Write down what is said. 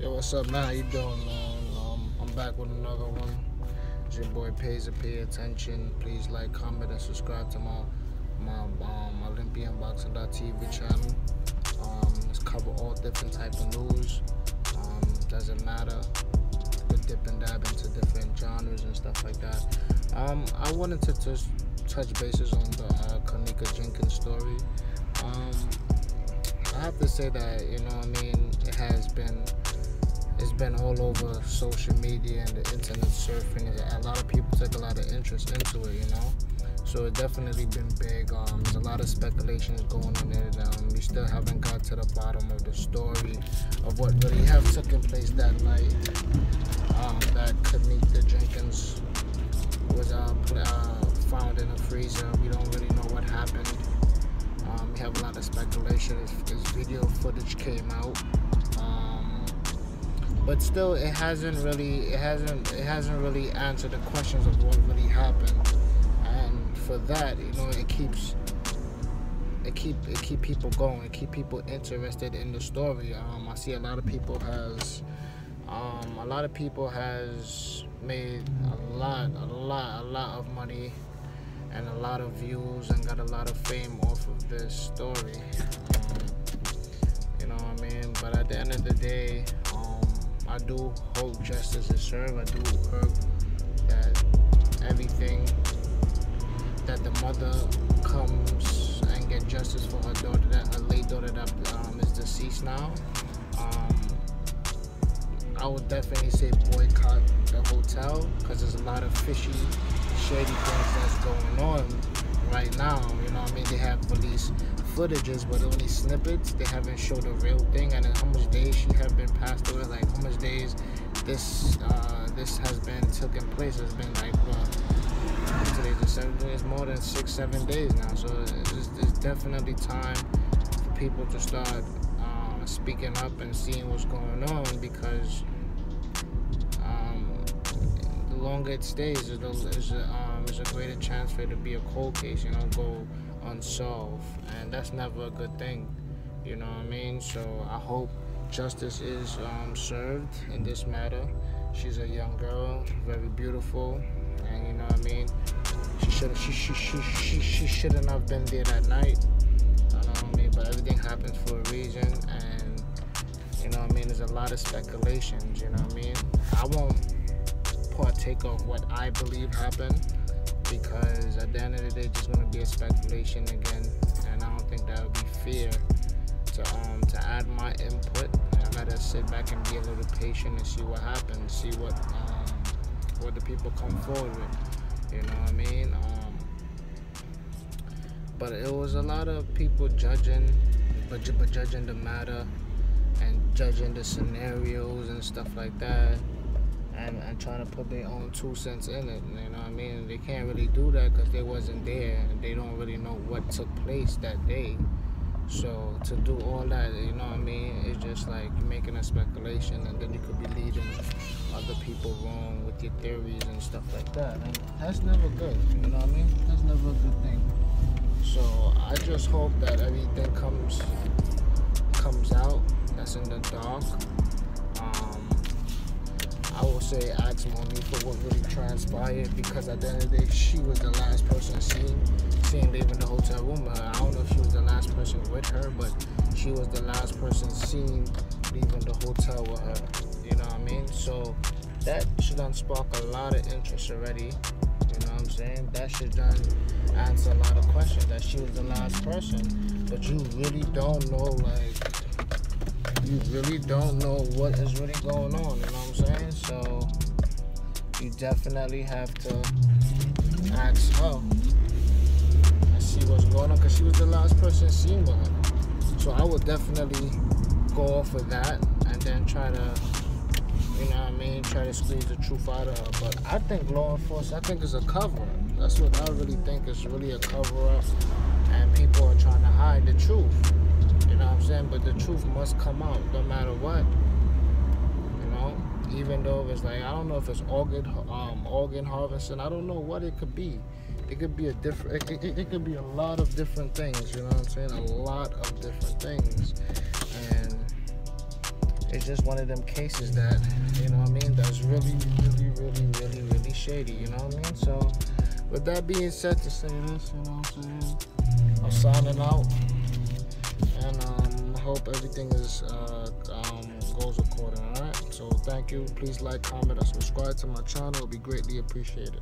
Yo, what's up, man? How you doing, man? Um, I'm back with another one. It's your boy Pays Pay Attention. Please like, comment, and subscribe to my my um, OlympianBoxing.tv channel. Um, let's cover all different types of news. Um, doesn't matter. Could dip and dab into different genres and stuff like that. Um, I wanted to just touch bases on the uh, Kenneka Jenkins story. Um, I have to say that you know, I mean, it it's been all over social media and the internet surfing. A lot of people took a lot of interest into it, you know. So it definitely been big. Um, there's a lot of speculations going on it. Um, we still haven't got to the bottom of the story of what really have taken place that night. Um, that Kenneka Jenkins was uh, uh, found in a freezer. We don't really know what happened. Um, we have a lot of speculation. This video footage came out but still it hasn't really it hasn't it hasn't really answered the questions of what really happened. And for that you know it keeps it keep it keep people going it keep people interested in the story. Um, i see a lot of people has um, a lot of people has made a lot a lot a lot of money and a lot of views and got a lot of fame off of this story. Um, you know what i mean? But at the end of the day I do hope justice is served. I do hope that everything that the mother comes and get justice for her daughter, that her late daughter that um, is deceased now. Um, I would definitely say boycott the hotel because there's a lot of fishy, shady things that's going on right now. You know, I mean, they have released footages, but only snippets. They haven't showed the real thing, and how much days she have been passed away. Like this uh, this has been taking place. It's been like uh, today's the seventh. It's more than six, seven days now. So it's, it's definitely time for people to start uh, speaking up and seeing what's going on because um, the longer it stays, is a, um, a greater chance for it to be a cold case. You know, go unsolved and that's never a good thing you know what i mean so i hope justice is um, served in this matter. She's a young girl very beautiful and you know what i mean? She should she, she, she, she, she shouldn't have been there that night. You know what i mean? But everything happens for a reason and you know what i mean? There's a lot of speculations you know what i mean? I won't partake of what i believe happened because at the end of the day, it's just going to be a speculation again, and I don't think that would be fair to um to add my input. I gotta sit back and be a little patient and see what happens, see what um what the people come forward with. You know what I mean? Um, but it was a lot of people judging, but, but judging the matter and judging the scenarios and stuff like that and, and trying to put their own two cents in it. You know what I mean? They can't really do that because they wasn't there and they don't really know what took place that day. So to do all that, you know what I mean? It's just like making a speculation and then you could be leading other people wrong with your theories and stuff like that. And that's never good. You know what I mean? That's never a good thing. So I just hope that everything comes comes out that's in the dark I will say ask Monique for what really transpired because at the end of the day, she was the last person seen seen leaving the hotel room. Uh, I don't know if she was the last person with her, but she was the last person seen leaving the hotel with her. You know what I mean? So that should unspark a lot of interest already. You know what I'm saying? That should done answer a lot of questions. That she was the last person, but you really don't know like you really don't know what is really going on, you know what I'm saying? So you definitely have to ask her and see what's going on because she was the last person seen with her. So I would definitely go off of that and then try to, you know what I mean, try to squeeze the truth out of her. But I think law enforcement, I think it's a cover up. That's what I really think is really a cover up and people are trying to hide the truth But the truth must come out no matter what. You know? Even though it's like I don't know if it's organ um, organ harvesting, I don't know what it could be. It could be a different it, it, it could be a lot of different things, you know what I'm saying? A lot of different things. And it's just one of them cases that you know what I mean that's really, really, really, really, really shady. You know what I mean? So, with that being said, to say this, you know what I'm saying? I'm signing out, hope everything is uh, um, goes according. All right. So thank you. Please like, comment, and subscribe to my channel. It'll be greatly appreciated.